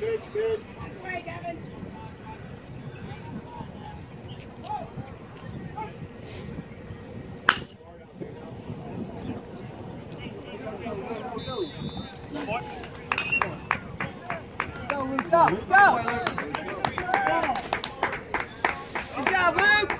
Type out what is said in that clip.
Good. Go, Luke, go, go! Good job, Luke.